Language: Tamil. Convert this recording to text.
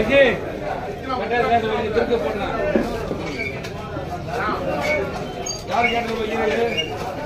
சசி யார் கேட்டது